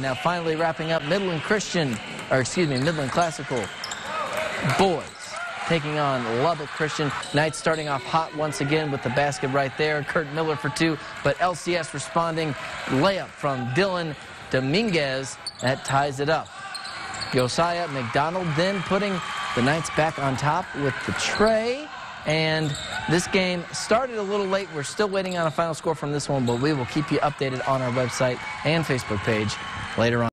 Now finally wrapping up Midland Christian, or excuse me, Midland Classical boys taking on Lubbock Christian. Knights starting off hot once again with the basket right there. Kurt Miller for two, but LCS responding. Layup from Dylan Dominguez. That ties it up. Josiah McDonald then putting the Knights back on top with the tray. And this game started a little late. We're still waiting on a final score from this one, but we will keep you updated on our website and Facebook page later on.